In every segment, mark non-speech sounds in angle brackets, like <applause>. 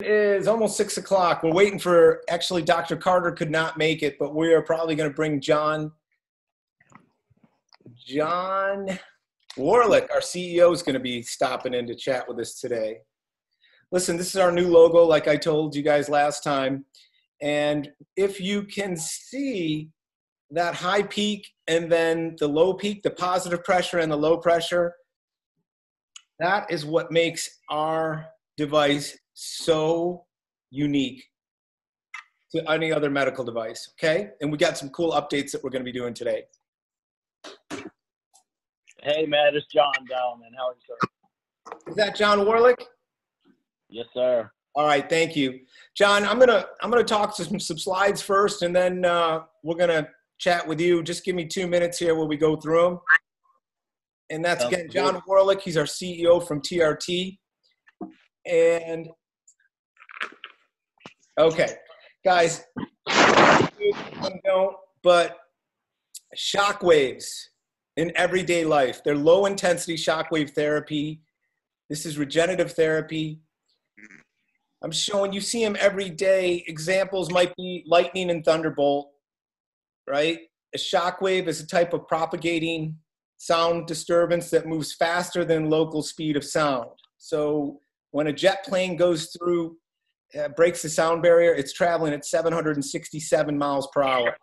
It is almost six o'clock. We're waiting for, actually, Dr. Carter could not make it, but we are probably going to bring John, John Warlick, our CEO, is going to be stopping in to chat with us today. Listen, this is our new logo, like I told you guys last time. And if you can see that high peak and then the low peak, the positive pressure and the low pressure, that is what makes our device so unique to any other medical device. Okay. And we got some cool updates that we're going to be doing today. Hey, Matt, it's John Dallman. How are you, sir? Is that John Warlick? Yes, sir. All right, thank you, John. I'm gonna I'm gonna talk to some, some slides first, and then uh, we're gonna chat with you. Just give me two minutes here while we go through them. And that's again John Warlick. He's our CEO from TRT. And okay, guys, don't, but shock waves in everyday life. They're low intensity shockwave therapy. This is regenerative therapy. I'm showing you see them every day. Examples might be lightning and thunderbolt, right? A shockwave is a type of propagating sound disturbance that moves faster than local speed of sound. So when a jet plane goes through, uh, breaks the sound barrier, it's traveling at 767 miles per hour.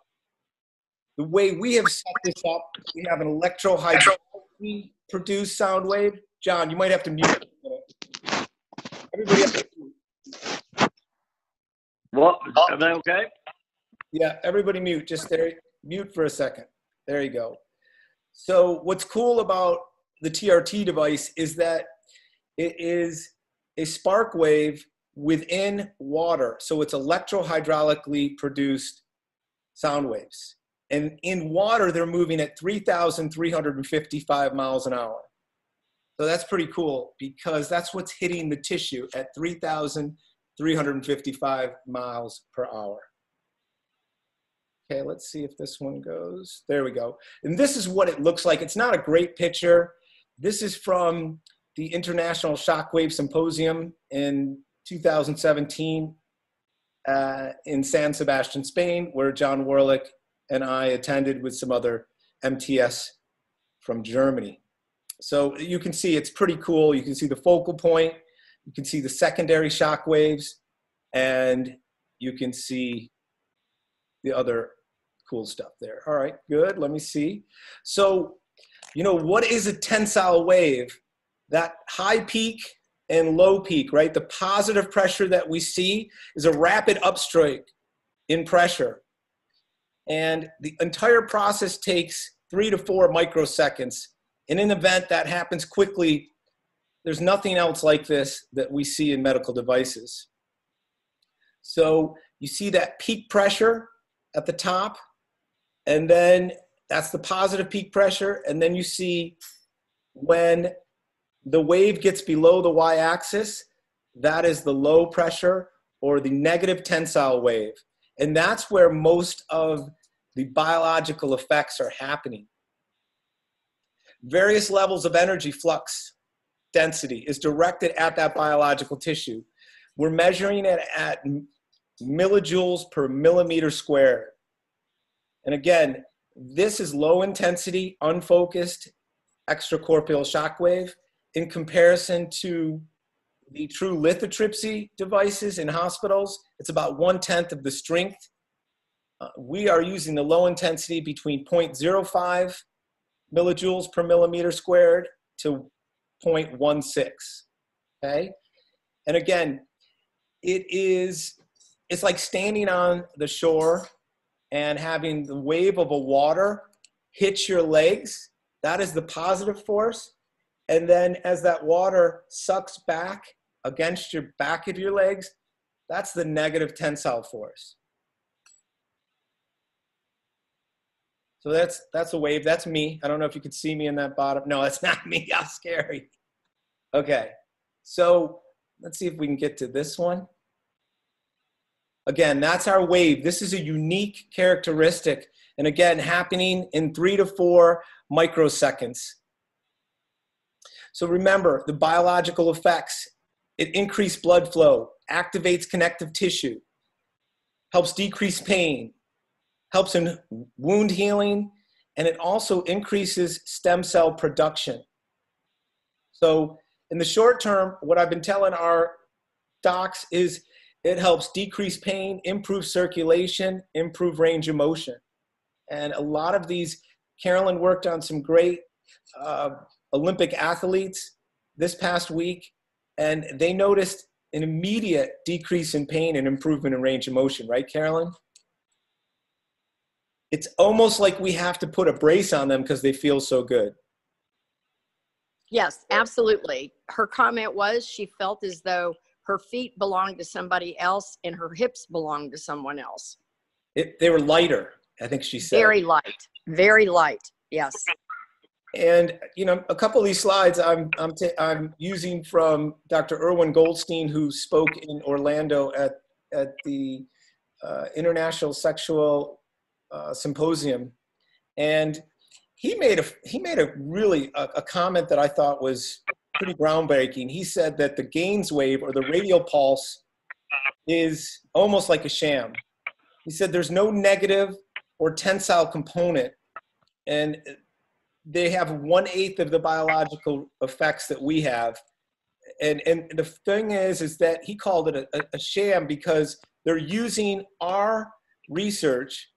The way we have set this up, we have an electrohydraulically produced sound wave. John, you might have to mute. Everybody have to mute. What? Are they okay? Yeah, everybody mute. Just there, mute for a second. There you go. So what's cool about the TRT device is that it is a spark wave within water. So it's electrohydraulically produced sound waves. And in water, they're moving at 3,355 miles an hour. So that's pretty cool because that's what's hitting the tissue at 3,355 miles per hour. Okay, let's see if this one goes. There we go. And this is what it looks like. It's not a great picture. This is from the International Shockwave Symposium in 2017 uh, in San Sebastian, Spain, where John Warlick and I attended with some other MTS from Germany. So you can see it's pretty cool. You can see the focal point, you can see the secondary shock waves, and you can see the other cool stuff there. All right, good. Let me see. So, you know, what is a tensile wave? That high peak and low peak, right? The positive pressure that we see is a rapid upstroke in pressure. And the entire process takes three to four microseconds. In an event that happens quickly, there's nothing else like this that we see in medical devices. So you see that peak pressure at the top, and then that's the positive peak pressure. And then you see when the wave gets below the y axis, that is the low pressure or the negative tensile wave. And that's where most of the biological effects are happening. Various levels of energy flux density is directed at that biological tissue. We're measuring it at millijoules per millimeter squared. And again, this is low intensity, unfocused extracorporeal shock wave in comparison to the true lithotripsy devices in hospitals. It's about one tenth of the strength uh, we are using the low intensity between 0.05 millijoules per millimeter squared to 0.16. Okay? And again, it is it's like standing on the shore and having the wave of a water hit your legs. That is the positive force. And then as that water sucks back against your back of your legs, that's the negative tensile force. So that's that's a wave. That's me. I don't know if you could see me in that bottom. No, that's <laughs> not me. How scary. Okay. So let's see if we can get to this one. Again, that's our wave. This is a unique characteristic. And again, happening in three to four microseconds. So remember the biological effects. It increased blood flow, activates connective tissue, helps decrease pain, helps in wound healing, and it also increases stem cell production. So, in the short term, what I've been telling our docs is it helps decrease pain, improve circulation, improve range of motion. And a lot of these, Carolyn worked on some great uh, Olympic athletes this past week, and they noticed an immediate decrease in pain and improvement in range of motion, right, Carolyn? It's almost like we have to put a brace on them because they feel so good. Yes, absolutely. Her comment was she felt as though her feet belonged to somebody else and her hips belonged to someone else. It, they were lighter, I think she said. Very light, very light. Yes. And you know, a couple of these slides I'm I'm t- I'm using from Dr. Irwin Goldstein, who spoke in Orlando at at the uh, International Sexual uh, Symposium, and he made a he made a really a, a comment that I thought was pretty groundbreaking. He said that the Gainswave or the radial pulse is almost like a sham. He said there's no negative or tensile component, and they have one eighth of the biological effects that we have. And and the thing is, is that he called it a, a sham because they're using our research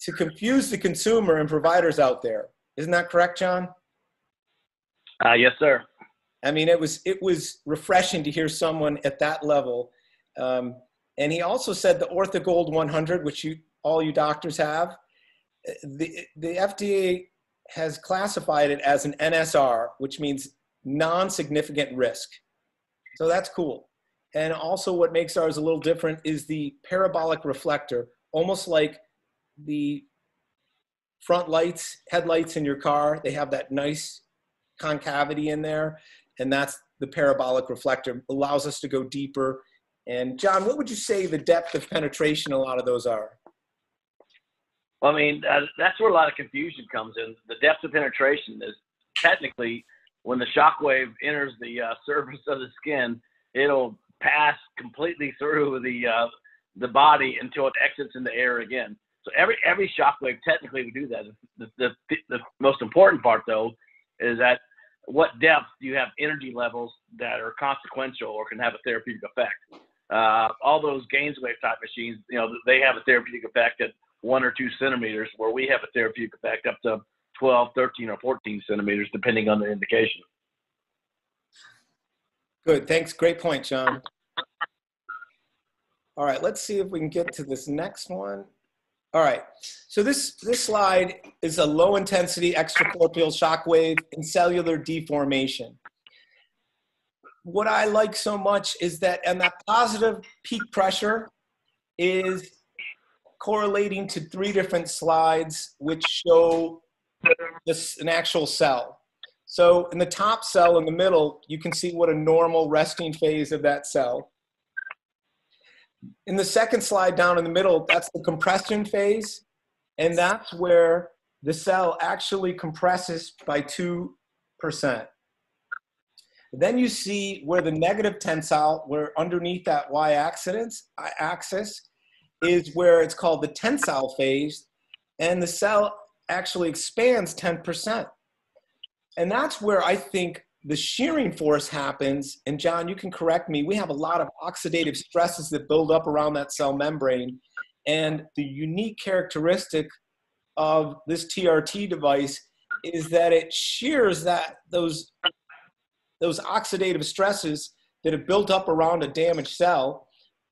to confuse the consumer and providers out there. Isn't that correct, John? Uh, yes, sir. I mean, it was it was refreshing to hear someone at that level. Um, and he also said the OrthoGold 100, which you all you doctors have, the the FDA has classified it as an NSR, which means non-significant risk. So that's cool. And also, what makes ours a little different is the parabolic reflector, almost like the front lights, headlights in your car. They have that nice concavity in there and that's the parabolic reflector allows us to go deeper and john what would you say the depth of penetration a lot of those are I mean, uh, that's where a lot of confusion comes in. The depth of penetration is technically when the shock wave enters the uh, <laughs> surface of the skin, it'll pass completely through the uh, the body until it exits in the air again. So every every shock wave technically would do that. The, the, the most important part though is that what depth do you have energy levels that are consequential or can have a therapeutic effect? Uh, all those Gainswave type machines, you know, they have a therapeutic effect at one or two centimeters, where we have a therapeutic effect up to 12, 13, or 14 centimeters, depending on the indication. Good. Thanks. Great point, John. All right, let's see if we can get to this next one. All right, so this, this slide is a low intensity extracorporeal shock wave and cellular deformation. What I like so much is that, and that positive peak pressure is correlating to three different slides which show this, an actual cell. So in the top cell in the middle, you can see what a normal resting phase of that cell in the second slide down in the middle, that's the compression phase. And that's where the cell actually compresses by 2%. Then you see where the negative tensile, where underneath that y-axis axis, is where it's called the tensile phase, and the cell actually expands 10%. And that's where I think the shearing force happens, and John, you can correct me, we have a lot of oxidative stresses that build up around that cell membrane. And the unique characteristic of this TRT device is that it shears that those, those oxidative stresses that have built up around a damaged cell.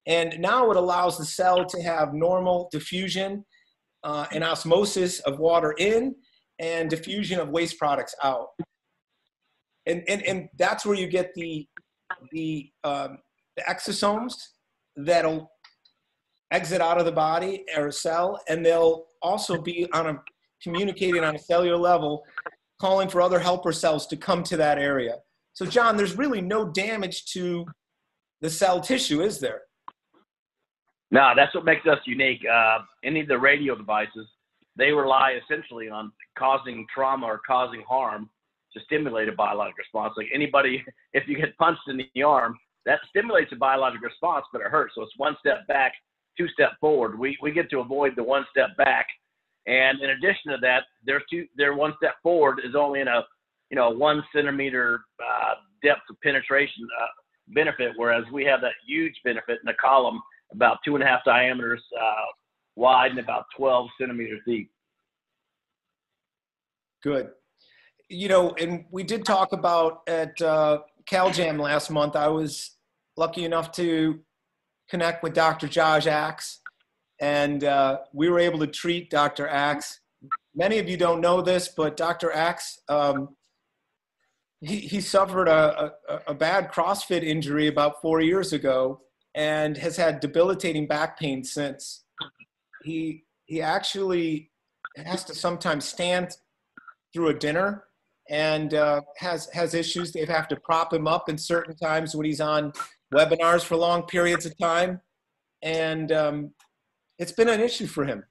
And now it allows the cell to have normal diffusion uh, and osmosis of water in and diffusion of waste products out and and and that's where you get the the um, the exosomes that'll exit out of the body or cell, and they'll also be on a communicating on a cellular level, calling for other helper cells to come to that area. So, John, there's really no damage to the cell tissue, is there? No, that's what makes us unique. Uh, any of the radial devices, they rely essentially on causing trauma or causing harm to stimulate a biologic response. Like anybody, <laughs> if you get punched in the arm, that stimulates a biologic response, but it hurts. So it's one step back, two step forward. We we get to avoid the one step back, and in addition to that, there's two. Their one step forward is only in a you know one centimeter uh, depth of penetration uh, benefit, whereas we have that huge benefit in the column, about two and a half diameters uh, wide and about 12 centimeters deep. Good. You know, and we did talk about at uh, CalJam last month. I was lucky enough to connect with Dr. Josh Axe, and uh, we were able to treat Dr. Axe. Many of you don't know this, but Dr. Axe, um, he, he suffered a, a, a bad CrossFit injury about four years ago and has had debilitating back pain since. He, he actually has to sometimes stand through a dinner and uh, has has issues. They have to prop him up in certain times when he's on webinars for long periods of time, and um, it's been an issue for him.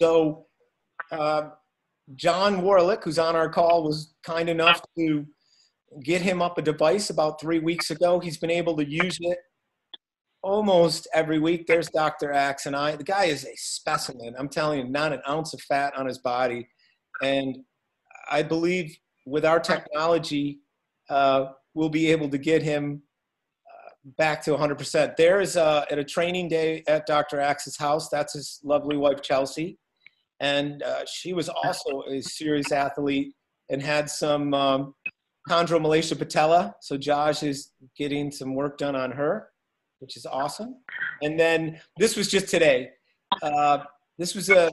So, uh, John Warlick, who's on our call, was kind enough to get him up a device about three weeks ago. He's been able to use it almost every week. There's Dr. Axe and I. The guy is a specimen. I'm telling you, not an ounce of fat on his body. And I believe with our technology, uh, we'll be able to get him uh, back to 100%. There is a, at a training day at Dr. Axe's house. That's his lovely wife, Chelsea. And uh, she was also a serious athlete and had some um, chondromalacia patella. So Josh is getting some work done on her, which is awesome. And then this was just today. Uh, this was a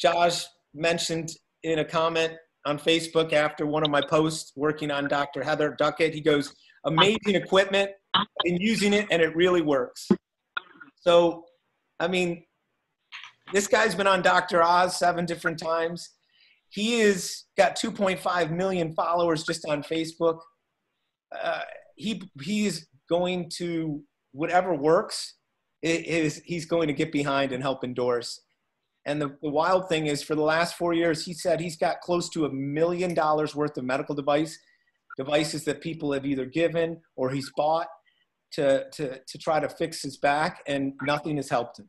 Josh mentioned in a comment on Facebook after one of my posts working on Dr. Heather Duckett. He goes, amazing equipment and using it, and it really works. So, I mean, this guy's been on Dr. Oz seven different times. He is got 2.5 million followers just on Facebook. Uh, he he's going to whatever works. Is he's going to get behind and help endorse. And the, the wild thing is, for the last four years, he said he's got close to a million dollars worth of medical device devices that people have either given or he's bought to, to, to try to fix his back, and nothing has helped him.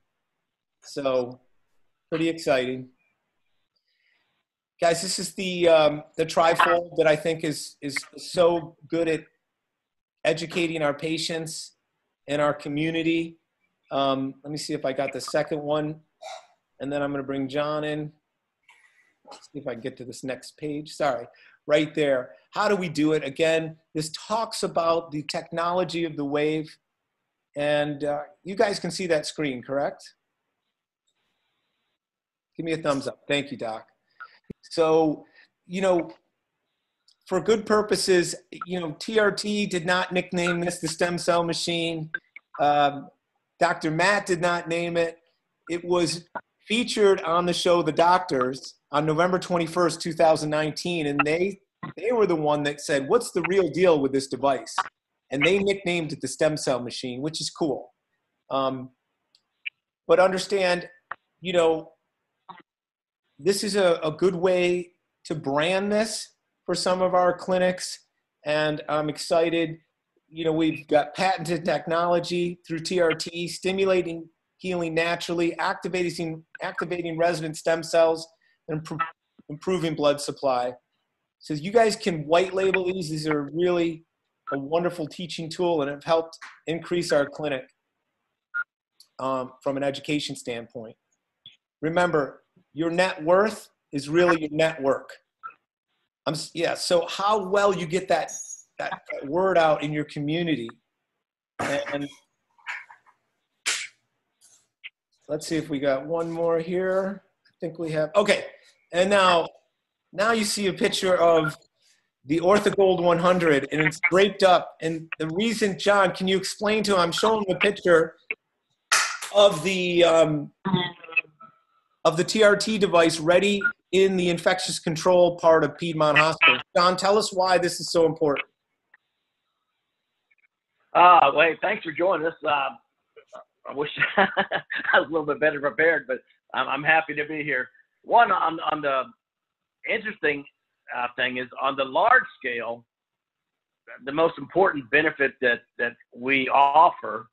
So, pretty exciting. Guys, this is the, um, the trifold that I think is, is so good at educating our patients and our community. Um, let me see if I got the second one. And then I'm going to bring John in. Let's see if I can get to this next page. Sorry, right there. How do we do it? Again, this talks about the technology of the wave. And uh, you guys can see that screen, correct? Give me a thumbs up. Thank you, Doc. So, you know, for good purposes, you know, TRT did not nickname this the stem cell machine. Um, Dr. Matt did not name it. It was featured on the show The Doctors on November 21st, 2019, and they they were the one that said, "What's the real deal with this device?" And they nicknamed it the stem cell machine, which is cool. Um, but understand, you know, this is a, a good way to brand this for some of our clinics, and I'm excited. You know, we've got patented technology through TRT, stimulating healing naturally, activating, activating resident stem cells, and improving blood supply. So you guys can white label these. These are really a wonderful teaching tool and have helped increase our clinic um, from an education standpoint. Remember, your net worth is really your network. I'm, yeah, so how well you get that, that, that word out in your community and Let's see if we got one more here. I think we have, okay. And now, now you see a picture of the OrthoGold 100 and it's draped up. And the reason, John, can you explain to him, I'm showing the picture of the, um, of the TRT device ready in the infectious control part of Piedmont Hospital. John, tell us why this is so important. Uh, wait, thanks for joining us. Uh, I wish <laughs> I was a little bit better prepared, but I'm, I'm happy to be here. One on on the interesting uh, thing is on the large scale. the most important benefit that that we offer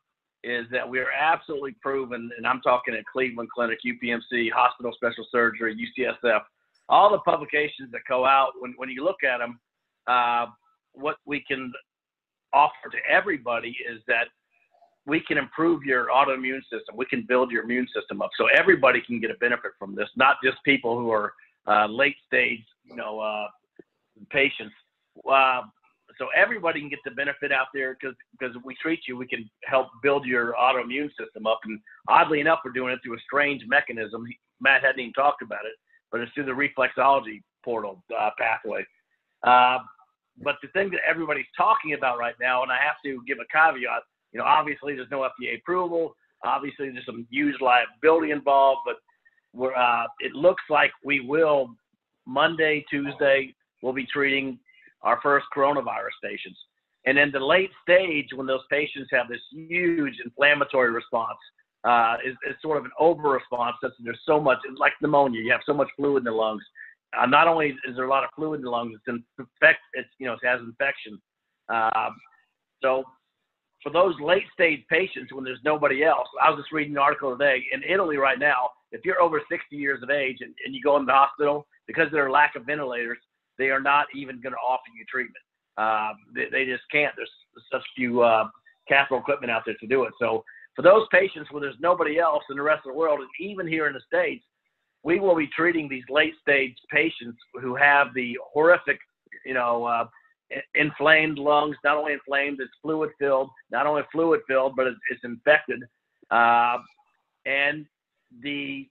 is that we are absolutely proven, and I'm talking at Cleveland Clinic, UPMC, Hospital Special Surgery, UCSF, all the publications that go out. When when you look at them, uh, what we can offer to everybody is that we can improve your autoimmune system. We can build your immune system up, so everybody can get a benefit from this. Not just people who are uh, late stage, you know, uh, patients. Uh, so everybody can get the benefit out there because because we treat you, we can help build your autoimmune system up. And oddly enough, we're doing it through a strange mechanism. Matt hadn't even talked about it, but it's through the reflexology portal uh, pathway. Uh, but the thing that everybody's talking about right now, and I have to give a caveat, you know, obviously there's no FDA approval. Obviously there's some huge liability involved, but we're, uh, it looks like we will Monday, Tuesday, we'll be treating our first coronavirus patients. And in the late stage, when those patients have this huge inflammatory response, uh, is, sort of an over response since there's so much, like pneumonia, you have so much fluid in the lungs. Uh, not only is there a lot of fluid in the lungs, it's infect, it's you know, it has infection. Uh, so for those late stage patients, when there's nobody else, I was just reading an article today in Italy right now. If you're over 60 years of age and, and you go in the hospital because of their lack of ventilators, they are not even going to offer you treatment. Uh, they, they, just can't. There's such few uh, capital equipment out there to do it. So for those patients where there's nobody else in the rest of the world, and even here in the states, we will be treating these late stage patients who have the horrific, you know, uh, inflamed lungs. Not only inflamed, it's fluid filled. Not only fluid filled, but it's, it's infected. Uh, and the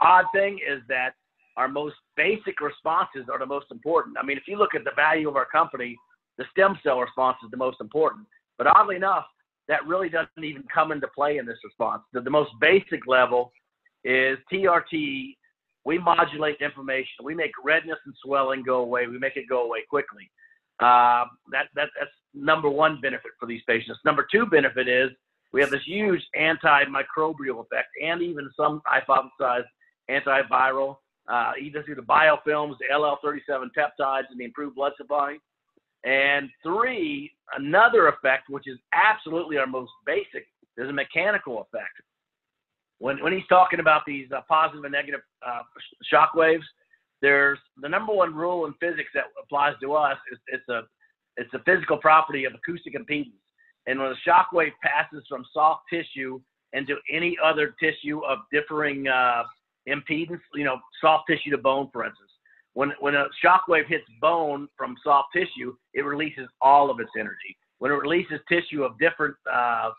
odd thing is that our most basic responses are the most important. I mean, if you look at the value of our company, the stem cell response is the most important. But oddly enough, that really doesn't even come into play in this response. The, the most basic level is TRT. We modulate inflammation. We make redness and swelling go away. We make it go away quickly. Uh, that, that, that's number one benefit for these patients. Number two benefit is we have this huge antimicrobial effect and even some hypothesized antiviral uh, either through the biofilms, the LL37 peptides, and the improved blood supply. And three, another effect, which is absolutely our most basic, there's a mechanical effect. When, when he's talking about these uh, positive and negative uh, shock waves, there's the number one rule in physics that applies to us is it's a it's a physical property of acoustic impedance. And when a shock wave passes from soft tissue into any other tissue of differing uh, impedance, you know, soft tissue to bone, for instance. When, when a shock wave hits bone from soft tissue, it releases all of its energy. When it releases tissue of different, uh,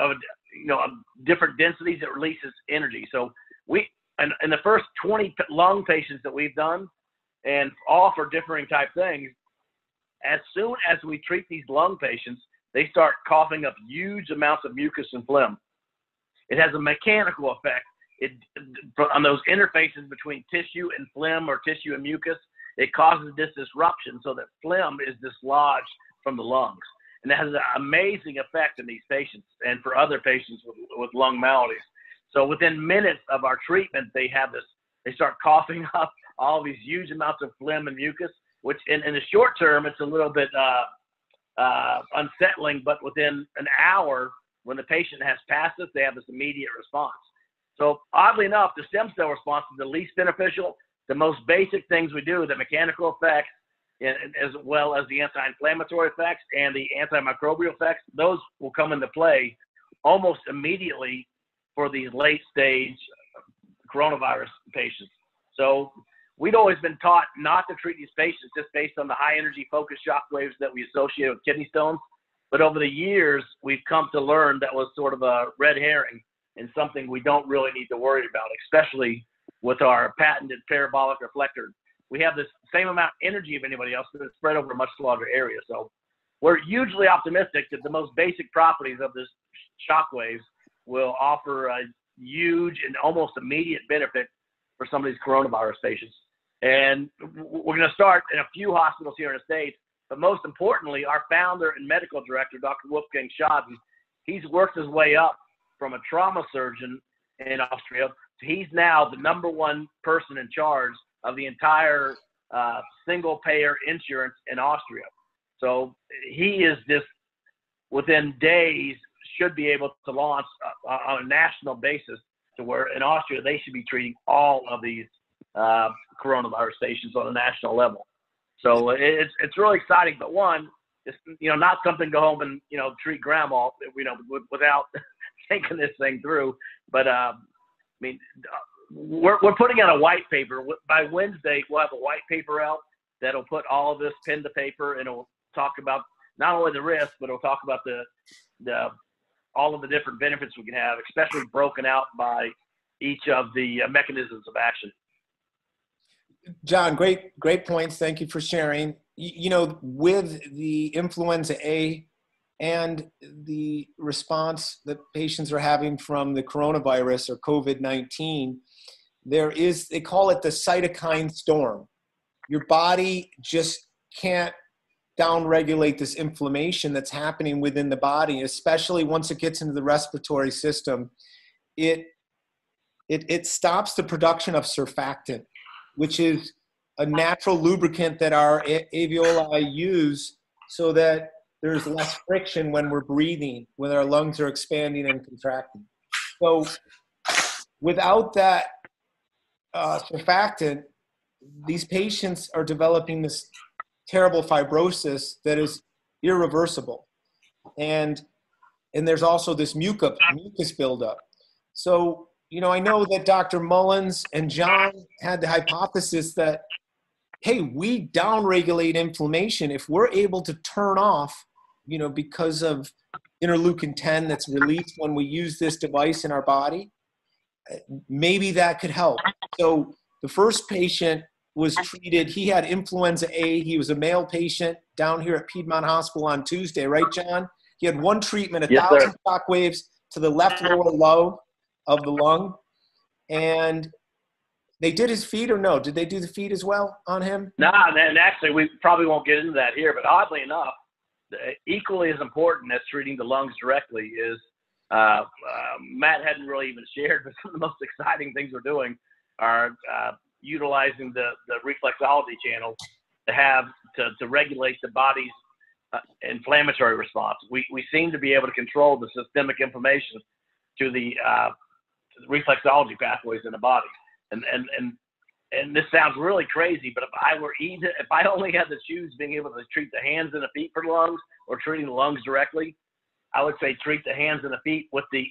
of, you know, of different densities, it releases energy. So we, in, in the first 20 lung patients that we've done, and all for differing type things, as soon as we treat these lung patients, they start coughing up huge amounts of mucus and phlegm. It has a mechanical effect it on those interfaces between tissue and phlegm or tissue and mucus, it causes this disruption so that phlegm is dislodged from the lungs. And that has an amazing effect in these patients and for other patients with, with lung maladies. So within minutes of our treatment, they have this, they start coughing <laughs> up all these huge amounts of phlegm and mucus, which in, in the short term, it's a little bit uh, uh, unsettling, but within an hour, when the patient has passed this, they have this immediate response. So oddly enough, the stem cell response is the least beneficial. The most basic things we do, the mechanical effects, as well as the anti-inflammatory effects and the antimicrobial effects, those will come into play almost immediately for these late stage coronavirus patients. So we'd always been taught not to treat these patients just based on the high energy focused shock waves that we associate with kidney stones. But over the years, we've come to learn that was sort of a red herring and something we don't really need to worry about, especially with our patented parabolic reflector. We have the same amount of energy of anybody else, but it's spread over a much larger area. So we're hugely optimistic that the most basic properties of this shock waves will offer a huge and almost immediate benefit for some of these coronavirus patients. And we're going to start in a few hospitals here in the States. But most importantly, our founder and medical director, Dr. Wolfgang Schaden, he's worked his way up from a trauma surgeon in Austria. He's now the number one person in charge of the entire uh, single payer insurance in Austria. So he is just within days should be able to launch on a national basis to where in Austria they should be treating all of these uh, coronavirus patients on a national level. So it's it's really exciting. But one, it's you know not something to go home and you know treat grandma you know without <laughs> thinking this thing through. But um, I mean, uh, we're we're putting out a white paper by Wednesday. We'll have a white paper out that'll put all of this pen to paper and it'll talk about not only the risk, but it'll talk about the the all of the different benefits we can have, especially broken out by each of the uh, mechanisms of action. John, great, great points. Thank you for sharing. You know, with the influenza A and the response that patients are having from the coronavirus or COVID 19, there is, they call it the cytokine storm. Your body just can't downregulate this inflammation that's happening within the body, especially once it gets into the respiratory system. It, it, it stops the production of surfactant which is a natural lubricant that our alveoli use so that there's less friction when we're breathing, when our lungs are expanding and contracting. So without that uh, surfactant, these patients are developing this terrible fibrosis that is irreversible. And, and there's also this mucus, mucus buildup. So you know, I know that Dr. Mullins and John had the hypothesis that, hey, we downregulate inflammation. If we're able to turn off, you know, because of interleukin 10 that's released when we use this device in our body, maybe that could help. So the first patient was treated, he had influenza A. He was a male patient down here at Piedmont Hospital on Tuesday, right, John? He had one treatment, a yes, thousand sir. shock waves to the left lower lobe of the lung. And they did his feet or no? Did they do the feet as well on him? No, nah, and actually we probably won't get into that here, but oddly enough, equally as important as treating the lungs directly is uh, uh, Matt hadn't really even shared, but some of the most exciting things we're doing are uh, utilizing the, the reflexology channels to have to, to regulate the body's uh, inflammatory response. We, we seem to be able to control the systemic inflammation to the uh, reflexology pathways in the body. And and and and this sounds really crazy, but if I were either, if I only had to choose being able to treat the hands and the feet for the lungs or treating the lungs directly, I would say treat the hands and the feet with the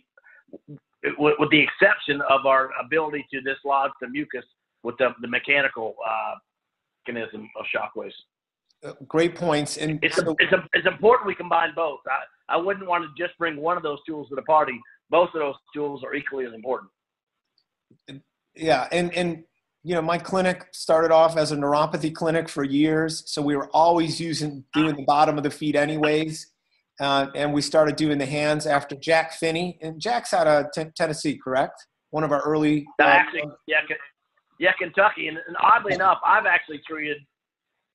with, with the exception of our ability to dislodge the mucus with the, the mechanical uh, mechanism of shockwaves. Uh, great points. And it's, so, it's, it's important we combine both. I, I wouldn't want to just bring one of those tools to the party both of those tools are equally as important. Yeah, and and you know, my clinic started off as a neuropathy clinic for years, so we were always using doing the bottom of the feet anyways. Uh, and we started doing the hands after Jack Finney, and Jack's out of t- Tennessee, correct? One of our early. Uh, actually, yeah, yeah, Kentucky, and, and, oddly enough, I've actually treated,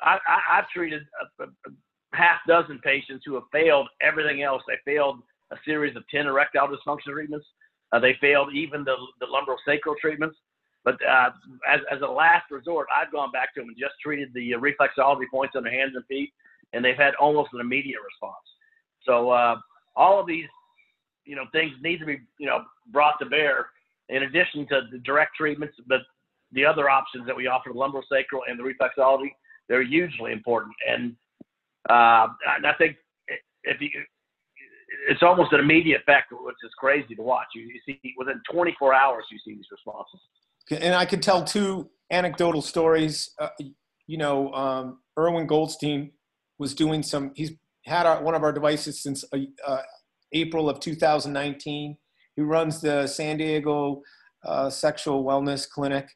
I, have treated a, a, a half dozen patients who have failed everything else. They failed a series of 10 erectile dysfunction treatments. Uh, they failed even the, the lumbar sacral treatments. But uh, as, as a last resort, I've gone back to them and just treated the uh, reflexology points on their hands and feet, and they've had almost an immediate response. So uh, all of these, you know, things need to be, you know, brought to bear in addition to the direct treatments, but the other options that we offer, the lumbar sacral and the reflexology, they're hugely important. And, uh, and I think if you it's almost an immediate effect, which is crazy to watch. You, you see within 24 hours, you see these responses. And I could tell two anecdotal stories. Uh, you know, um, Irwin Goldstein was doing some. He's had our, one of our devices since uh, uh, April of 2019. He runs the San Diego uh, Sexual Wellness Clinic.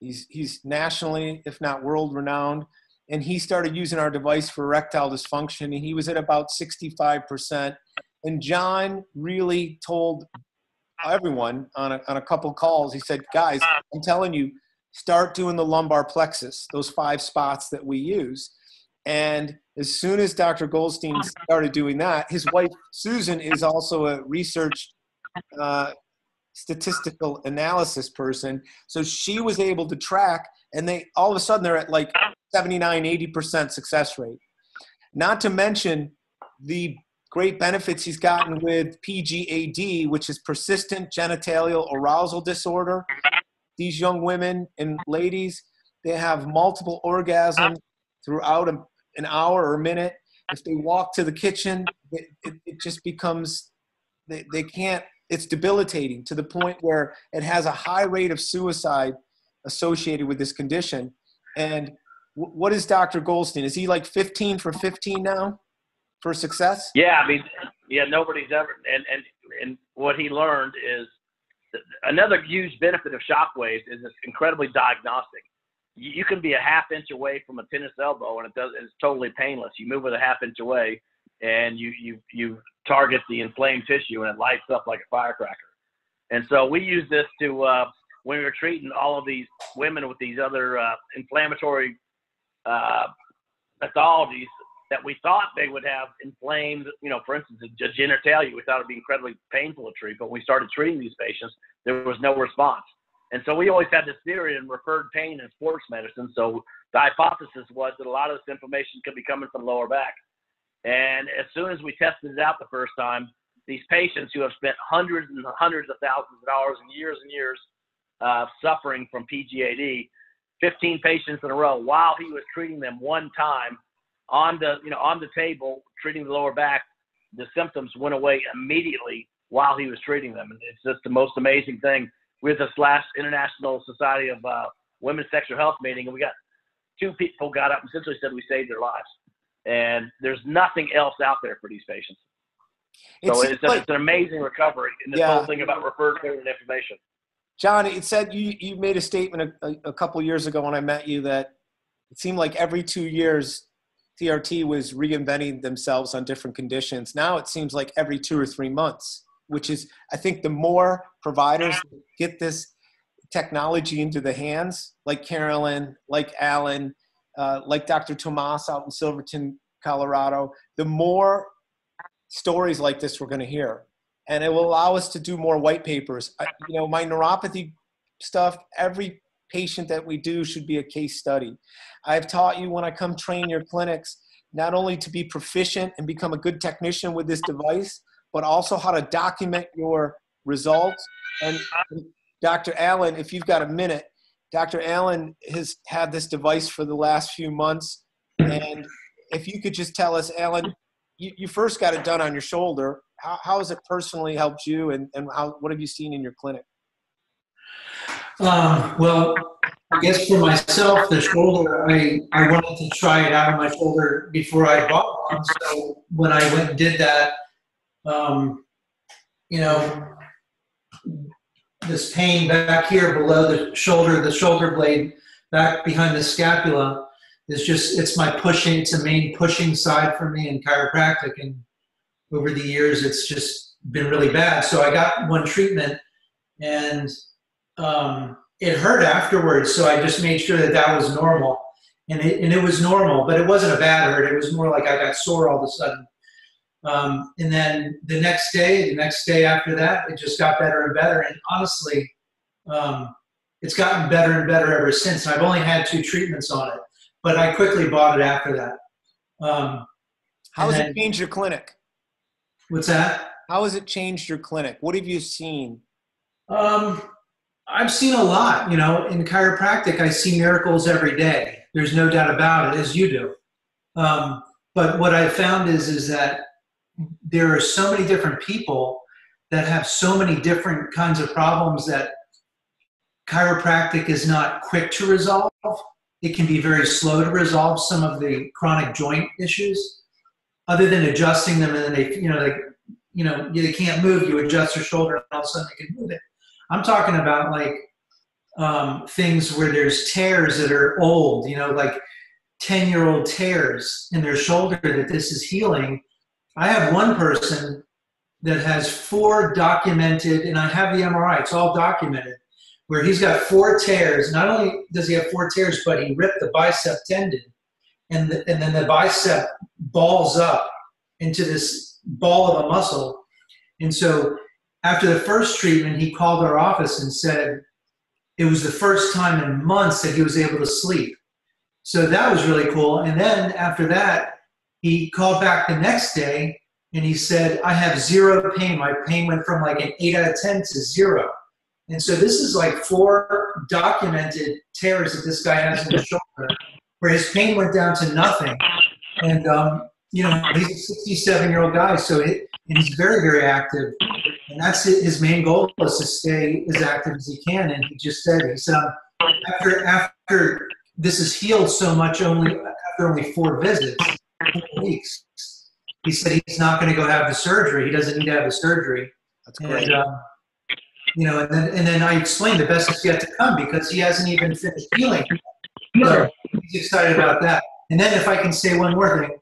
He's he's nationally, if not world renowned. And he started using our device for erectile dysfunction, and he was at about 65 percent and John really told everyone on a, on a couple calls, he said, guys, I'm telling you, start doing the lumbar plexus, those five spots that we use. And as soon as Dr. Goldstein started doing that, his wife, Susan, is also a research uh, statistical analysis person. So she was able to track, and they all of a sudden they're at like 79, 80% success rate. Not to mention the great benefits he's gotten with PGAD, which is persistent genitalial arousal disorder. These young women and ladies, they have multiple orgasms throughout a, an hour or a minute. If they walk to the kitchen, it, it, it just becomes, they, they can't, it's debilitating to the point where it has a high rate of suicide associated with this condition. And what is Dr. Goldstein? Is he like 15 for 15 now for success? Yeah, I mean, yeah, nobody's ever, and and and what he learned is another huge benefit of shockwaves is it's incredibly diagnostic. You can be a half inch away from a tennis elbow, and it does it's totally painless. You move it a half inch away, and you you you target the inflamed tissue, and it lights up like a firecracker. And so we use this to uh, when we were treating all of these women with these other uh, inflammatory uh, pathologies that we thought they would have inflamed, you know, for instance, a genitalia, we thought it'd be incredibly painful to treat, but when we started treating these patients, there was no response. And so we always had this theory in referred pain in sports medicine. So the hypothesis was that a lot of this inflammation could be coming from the lower back. And as soon as we tested it out the first time, these patients who have spent hundreds and hundreds of thousands of dollars and years and years uh, suffering from PGAD, 15 patients in a row while he was treating them one time on the you know on the table treating the lower back the symptoms went away immediately while he was treating them. And it's just the most amazing thing. We had this last international society of uh, women's sexual health meeting and we got two people got up and essentially said we saved their lives. And there's nothing else out there for these patients. So it's, it's, like, it's an amazing recovery and this yeah. whole thing about referred pain and inflammation John, it said you, you made a statement a, a, couple years ago when I met you that it seemed like every two years TRT was reinventing themselves on different conditions. Now it seems like every two or three months, which is, I think, the more providers get this technology into the hands, like Carolyn, like Alan, uh, like Dr. Tomas out in Silverton, Colorado, the more stories like this we're going to hear and it will allow us to do more white papers. I, you know, my neuropathy stuff, every patient that we do should be a case study. I've taught you when I come train your clinics, not only to be proficient and become a good technician with this device, but also how to document your results. And Dr. Allen, if you've got a minute, Dr. Allen has had this device for the last few months. And if you could just tell us, Allen, you, you first got it done on your shoulder how, how has it personally helped you and, and how, what have you seen in your clinic? Um, well, I guess for myself, the shoulder, I, I wanted to try it out on my shoulder before I bought one. So when I went and did that, um, you know, this pain back here below the shoulder, the shoulder blade back behind the scapula is just, it's my pushing, it's a main pushing side for me in chiropractic. And over the years, it's just been really bad. So I got one treatment and um, it hurt afterwards. So I just made sure that that was normal. And it, and it was normal, but it wasn't a bad hurt. It was more like I got sore all of a sudden. Um, and then the next day, the next day after that, it just got better and better. And honestly, um, it's gotten better and better ever since. I've only had two treatments on it, but I quickly bought it after that. Um, How has then, it changed your clinic? What's that? How has it changed your clinic? What have you seen? Um, I've seen a lot. You know, in chiropractic, I see miracles every day. There's no doubt about it, as you do. Um, but what I found is is that there are so many different people that have so many different kinds of problems that chiropractic is not quick to resolve. It can be very slow to resolve some of the chronic joint issues other than adjusting them and then they, you know, like, you know, they can't move, you adjust their shoulder and all of a sudden they can move it. I'm talking about like um, things where there's tears that are old, you know, like 10 year old tears in their shoulder that this is healing. I have one person that has four documented, and I have the MRI, it's all documented, where he's got four tears. Not only does he have four tears, but he ripped the bicep tendon and, the, and then the bicep balls up into this ball of a muscle. And so after the first treatment, he called our office and said it was the first time in months that he was able to sleep. So that was really cool. And then after that, he called back the next day and he said, I have zero pain. My pain went from like an 8 out of 10 to zero. And so this is like four documented tears that this guy has in his shoulder, where his pain went down to nothing. And, um, you know, he's a 67 year old guy, so it, and he's very, very active. And that's his main goal is to stay as active as he can. And he just said, he said, after, after this is healed so much, only after only four visits, four weeks, he said he's not going to go have the surgery. He doesn't need to have the surgery. That's great. And, um, you know, and then and then I explained the best is yet to come because he hasn't even finished healing. So he's excited about that. And then if I can say one more thing,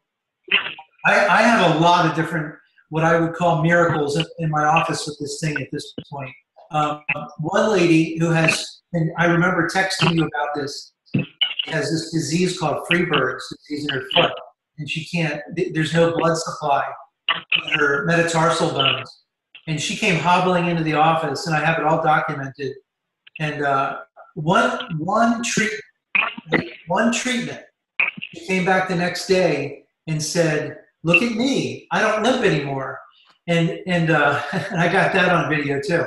I, I have a lot of different what I would call miracles in, my office with this thing at this point. Um, one lady who has, and I remember texting you about this, has this disease called Freiberg's disease in her foot, and she can't. There's no blood supply in her metatarsal bones and she came hobbling into the office, and I have it all documented. And uh, one one treat one treatment. She came back the next day and said, "Look at me! I don't limp anymore." And and, uh, <laughs> and I got that on video too.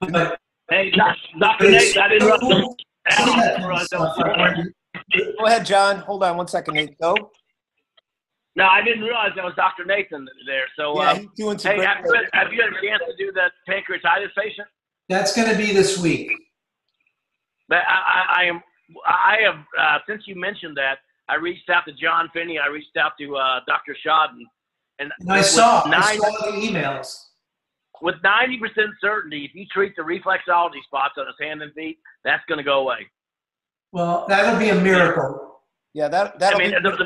But hey, Dr. Nate, I didn't Go ahead, John. Hold on one second, Nate. Go. No, I didn't realize that was Dr. Nathan there. So, Yeah, uh, he's doing some hey, great have you, had, have you had a chance to do that pancreatitis patient? that's going to be this week. But I, I, I am. I have uh, since you mentioned that. I reached out to John Finney. I reached out to uh, Dr. Schaden, and, And I with saw I saw the emails. with ninety percent certainty, if you treat the reflexology spots on his hand and feet, that's going to go away. Well, that'll be a miracle. Yeah, that, that'll mean, be the,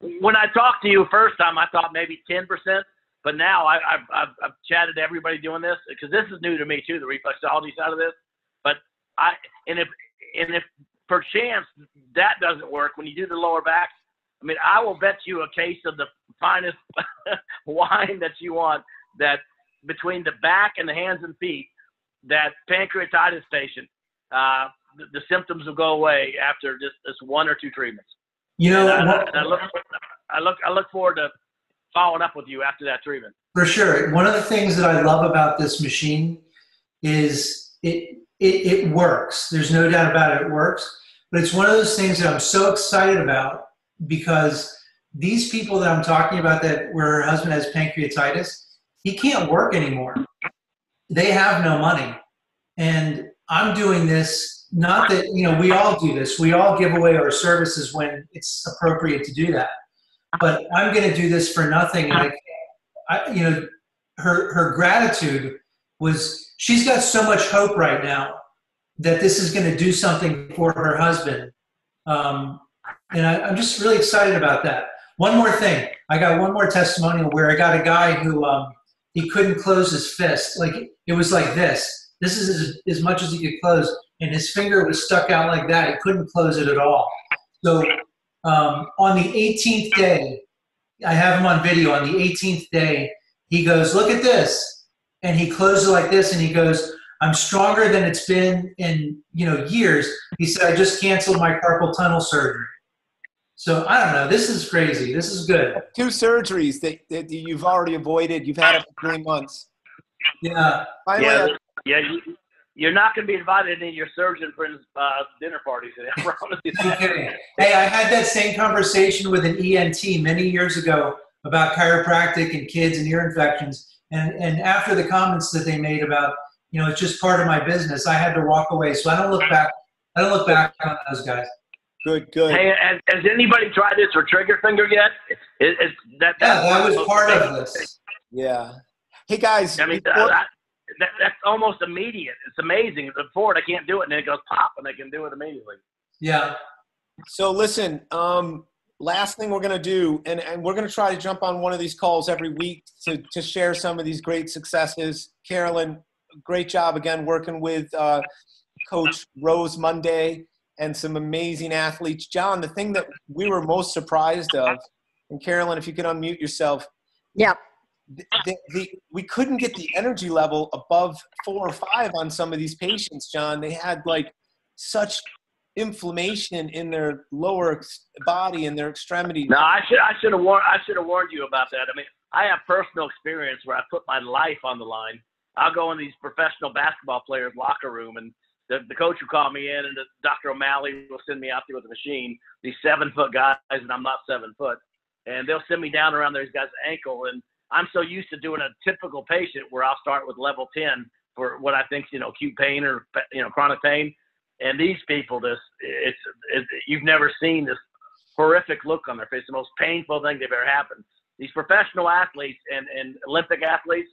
the, when I talked to you first time, I thought maybe ten percent, but now I, I've, I've I've chatted to everybody doing this because this is new to me too, the reflexology side of this. But I and if and if perchance that doesn't work when you do the lower back, I mean, I will bet you a case of the finest <laughs> wine that you want that between the back and the hands and feet, that pancreatitis patient, uh, the, the symptoms will go away after just this one or two treatments. You know, And I, and I look, I look, I look forward to following up with you after that treatment. For sure. One of the things that I love about this machine is it, it, it works. There's no doubt about it, it works. But it's one of those things that I'm so excited about because these people that I'm talking about that where her husband has pancreatitis, he can't work anymore. They have no money. And I'm doing this, not that, you know, we all do this. We all give away our services when it's appropriate to do that. But I'm going to do this for nothing. And I I, you know, her her gratitude was she's got so much hope right now that this is going to do something for her husband, um, and I, I'm just really excited about that. One more thing, I got one more testimonial where I got a guy who um, he couldn't close his fist, like it was like this. This is as, as much as he could close, and his finger was stuck out like that. He couldn't close it at all. So um, on the 18th day, I have him on video. On the 18th day, he goes, "Look at this," and he closes it like this, and he goes, "I'm stronger than it's been in you know years." He said, "I just canceled my carpal tunnel surgery." So I don't know. This is crazy. This is good. two surgeries that, that you've already avoided. You've had it for three months. Yeah. Finally, Yeah, I- yeah. You, you're not going to be invited to your surgeon friends' uh, dinner parties. I <laughs> promise you. Hey, I had that same conversation with an ENT many years ago about chiropractic and kids and ear infections. And, and after the comments that they made about, you know, it's just part of my business, I had to walk away. So I don't look back. I don't look back on those guys. good, good. Hey, has, has anybody tried this for trigger finger yet? It, it's that. Yeah, that was part of this. Yeah. Hey guys, I mean, uh, before- that, that, that's almost immediate. It's amazing. Before I can't do it, and then it goes pop, and I can do it immediately. Yeah. so listen. Um, last thing we're gonna do, and, and we're gonna try to jump on one of these calls every week to to share some of these great successes. Carolyn, great job again working with uh, Coach Rose Monday and some amazing athletes. John, the thing that we were most surprised of, and Carolyn, if you could unmute yourself, Yeah. the, the, the, we couldn't get the energy level above four or five on some of these patients, John. They had like such inflammation in their lower ex- body and their extremities. No, I should I should have warned I should have warned you about that. I mean, I have personal experience where I put my life on the line. I'll go in these professional basketball players' locker room, and the, the coach will call me in, and the, Dr. O'Malley will send me out there with a the machine. These seven foot guys, and I'm not seven foot, and they'll send me down around these guys' ankle, and I'm so used to doing a typical patient where I'll start with level 10 for what I think you know acute pain or you know chronic pain, and these people just it's, it's you've never seen this horrific look on their face, the most painful thing they've ever happened. These professional athletes and, and Olympic athletes,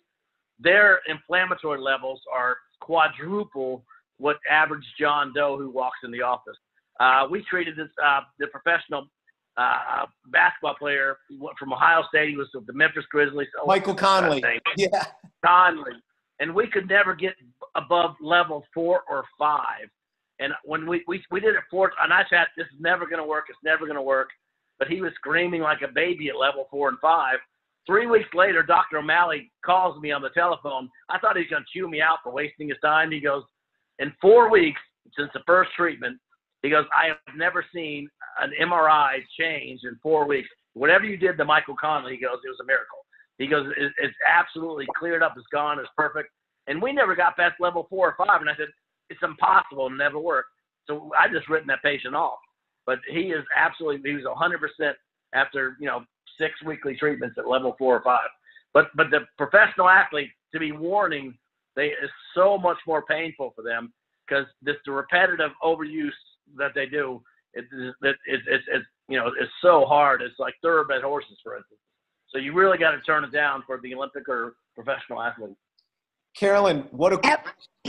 their inflammatory levels are quadruple what average John Doe who walks in the office. Uh, we treated this uh, the professional uh, basketball player from Ohio State. He was with the Memphis Grizzlies. Michael Conley. Yeah. Conley. And we could never get above level four or five. And when we, we, we did it four, and I said, this is never going to work. It's never going to work. But he was screaming like a baby at level four and five. Three weeks later, Dr. O'Malley calls me on the telephone. I thought he was going to chew me out for wasting his time. He goes, in four weeks since the first treatment, he goes, I have never seen an MRI change in four weeks. Whatever you did to Michael Conley, he goes, it was a miracle. He goes, it's absolutely cleared up. It's gone. It's perfect. And we never got past level four or five. And I said, it's impossible. It never worked. So I just written that patient off. But he is absolutely, he was 100% after, you know, six weekly treatments at level four or five. But, but the professional athlete to be warning, they is so much more painful for them because this the repetitive overuse that they do, it, it, it, it, it's, it's, you know, it's so hard. It's like thoroughbred horses, for instance. So you really got to turn it down for the Olympic or professional athlete. Carolyn, what a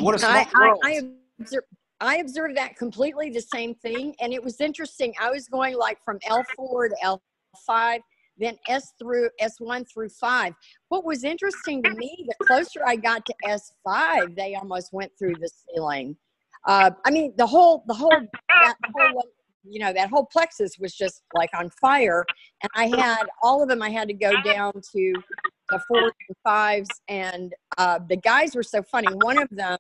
what a small I, world. I, I, observe, I observed that completely the same thing, and it was interesting. I was going like from L four to L five, then S through S1 through 5. What was interesting to me, the closer I got to S5, they almost went through the ceiling. Uh, I mean, the whole, the whole, that whole you know that whole plexus was just like on fire and i had all of them i had to go down to the fours and fives and uh, the guys were so funny. One of them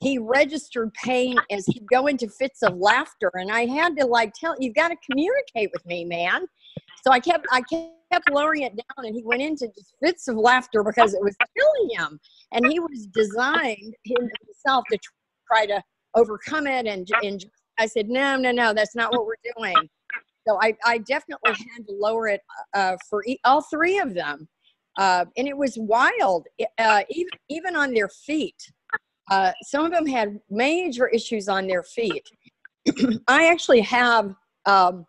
he registered pain as he'd go into fits of laughter and i had to like tell you've got to communicate with me man. So i kept i kept lowering it down and he went into just fits of laughter because it was killing him. And he was designed himself to try to overcome it and, and I said, no, no, no, that's not what we're doing. So I, I definitely had to lower it uh, for e- all three of them. Uh, and it was wild, uh, even, even on their feet. Uh, some of them had major issues on their feet. <clears throat> I actually have um,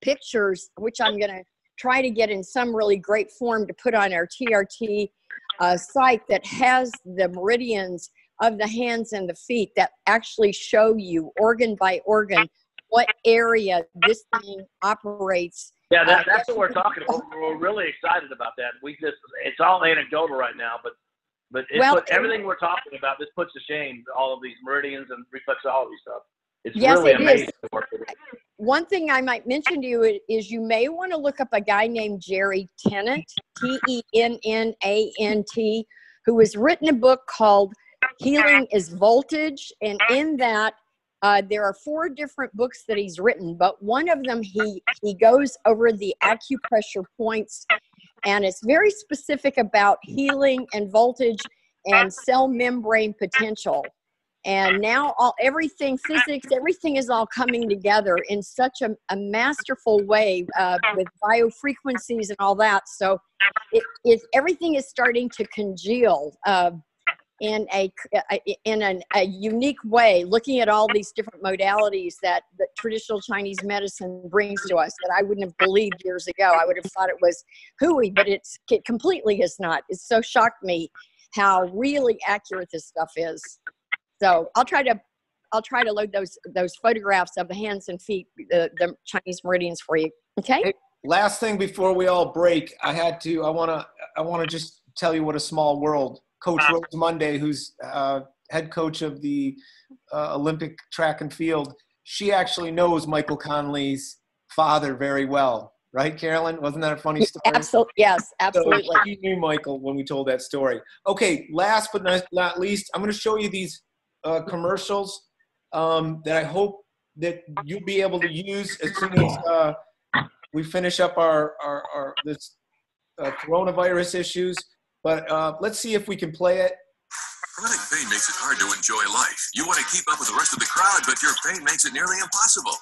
pictures, which I'm going to try to get in some really great form to put on our TRT uh, site that has the meridians of the hands and the feet that actually show you organ by organ what area this thing operates. Yeah, that, uh, that's what we're talking about. <laughs> We're really excited about that. We just it's all anecdotal right now, but but well, put, everything we're talking about this puts to shame all of these meridians and reflexology stuff. It's yes, really it amazing. Is. One thing I might mention to you is you may want to look up a guy named Jerry Tennant, T E N N A N T, who has written a book called Healing is Voltage, and in that, uh, there are four different books that he's written, but one of them he he goes over the acupressure points, and it's very specific about healing and voltage and cell membrane potential. And now all everything physics, everything is all coming together in such a, a masterful way uh, with biofrequencies and all that. So it, it everything is starting to congeal. Uh, in a uh, in an, a unique way, looking at all these different modalities that the traditional Chinese medicine brings to us that I wouldn't have believed years ago. I would have thought it was hooey, but it's it completely is not. It so shocked me how really accurate this stuff is. So I'll try to I'll try to load those those photographs of the hands and feet, the, the Chinese meridians for you. Okay. Hey, last thing before we all break, I had to. I wanna. I wanna just tell you what a small world Coach Rose Monday, who's uh, head coach of the uh, Olympic track and field, she actually knows Michael Conley's father very well, right, Carolyn? Wasn't that a funny story? Absolutely, yes, absolutely. So she knew Michael when we told that story. Okay, last but not, not least, I'm going to show you these uh, commercials um, that I hope that you'll be able to use as soon as uh, we finish up our, our, our this uh, coronavirus issues. But uh, let's see if we can play it. Chronic pain makes it hard to enjoy life. You want to keep up with the rest of the crowd, but your pain makes it nearly impossible.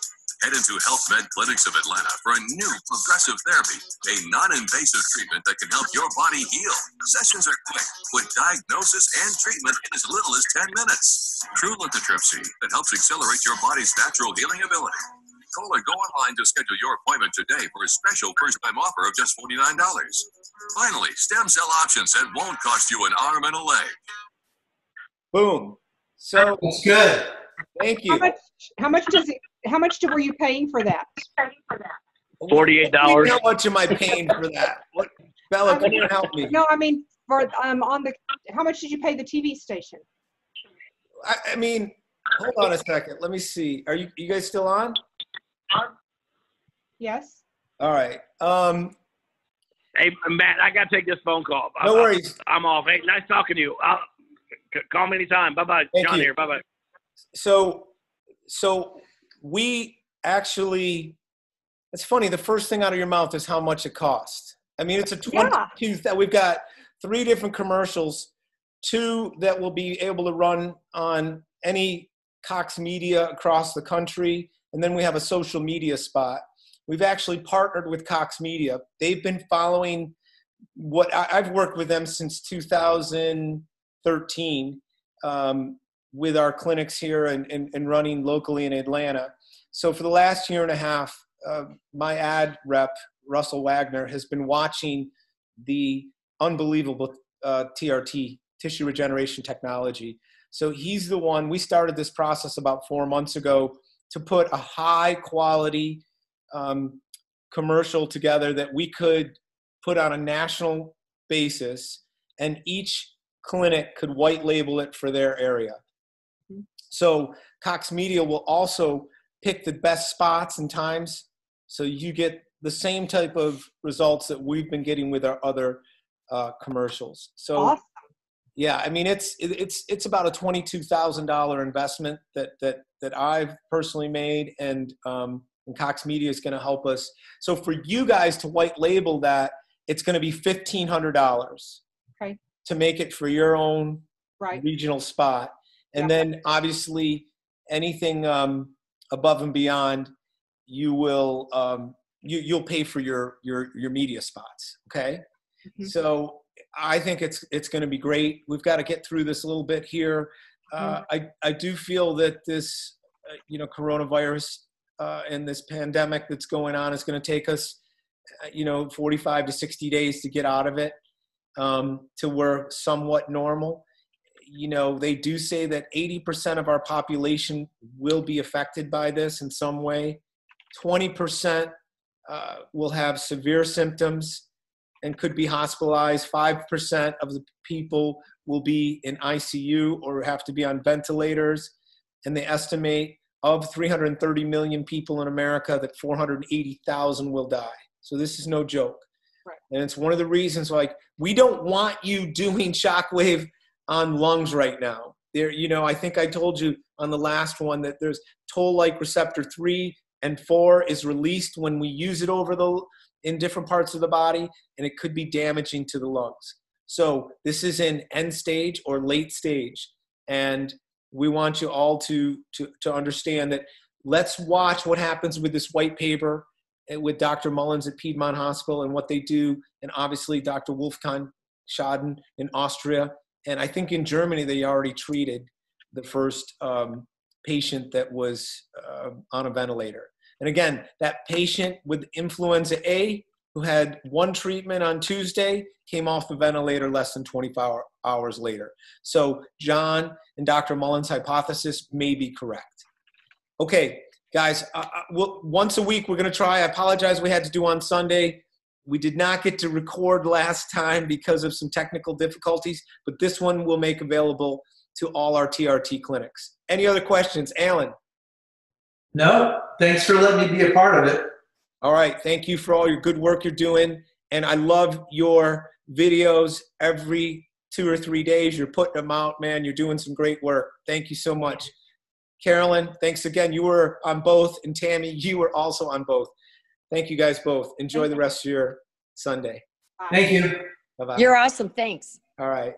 Head into Health Med Clinics of Atlanta for a new progressive therapy, a non-invasive treatment that can help your body heal. Sessions are quick, with diagnosis and treatment in as little as 10 minutes. True lithotripsy that helps accelerate your body's natural healing ability. Call or go online to schedule your appointment today for a special first-time offer of just $49. Finally, stem cell options that won't cost you an arm and a leg. Boom. So That's good. thank How you. much, how much does it, how much were you paying for that? $48. How much am I paying for that? What, Bella, can you help me? No, I mean, for, um, on the, how much did you pay the TV station? I, I mean, hold on a second. Let me see. Are you you guys still on? Yes? All right. Um, Hey, Matt, I got to take this phone call. no I- worries. I'm off. Hey, nice talking to you. I'll, c- call me anytime. Bye bye. Thank John you. here. Bye bye. So, so we actually. It's funny. The first thing out of your mouth is how much it costs. I mean, it's a Yeah. twenty-two. That we've got three different commercials, two that will be able to run on any Cox Media across the country, and then we have a social media spot. We've actually partnered with Cox Media. They've been following what I, I've worked with them since 2013 um, with our clinics here and, and, and running locally in Atlanta. So for the last year and a half, uh, my ad rep, Russell Wagner, has been watching the unbelievable uh, TRT, tissue regeneration technology. So he's the one, we started this process about four months ago to put a high quality um, commercial together that we could put on a national basis and each clinic could white label it for their area. So Cox Media will also pick the best spots and times so you get the same type of results that we've been getting with our other uh, commercials. So Awesome. Yeah, I mean it's it's it's about a twenty two thousand dollar investment that that that I've personally made, and um, and Cox Media is going to help us. So for you guys to white label that, it's going to be fifteen hundred dollars. Okay. To make it for your own Right. regional spot, and Yeah. then obviously anything um, above and beyond, you will um, you you'll pay for your your your media spots. Okay. Mhm. So I think it's it's going to be great. We've got to get through this a little bit here. Uh, I I do feel that this uh, you know coronavirus uh, and this pandemic that's going on is going to take us uh, you know 45 to 60 days to get out of it um, to where somewhat normal. You know they do say that 80% of our population will be affected by this in some way. 20% uh, will have severe symptoms and could be hospitalized. 5% of the people will be in ICU or have to be on ventilators. And they estimate of 330 million people in America that 480,000 will die. So this is no joke. Right. And it's one of the reasons like we don't want you doing shockwave on lungs right now. There, you know, I think I told you on the last one that there's toll-like receptor three and four is released when we use it over the in different parts of the body, and it could be damaging to the lungs. So this is in end stage or late stage, and we want you all to to to understand that. Let's watch what happens with this white paper uh, with Dr. Mullins at Piedmont Hospital and what they do, and obviously Dr. Wolfgang Schaden in Austria, and I think in Germany they already treated the first um, patient that was uh, on a ventilator. And again, that patient with influenza A who had one treatment on Tuesday came off the ventilator less than 24 hours later. So John and Dr. Mullins' hypothesis may be correct. Okay, guys, uh, uh, we'll, once a week we're going to try. I apologize we had to do on Sunday. We did not get to record last time because of some technical difficulties, but this one we'll make available to all our TRT clinics. Any other questions? Alan? No, thanks for letting me be a part of it. All right. Thank you for all your good work you're doing. And I love your videos every two or three days. You're putting them out, man. You're doing some great work. Thank you so much. Carolyn, thanks again. You were on both, and Tammy, you were also on both. Thank you guys both. Enjoy the rest of your Sunday. Thank you. Bye bye. You're awesome. Thanks. All right.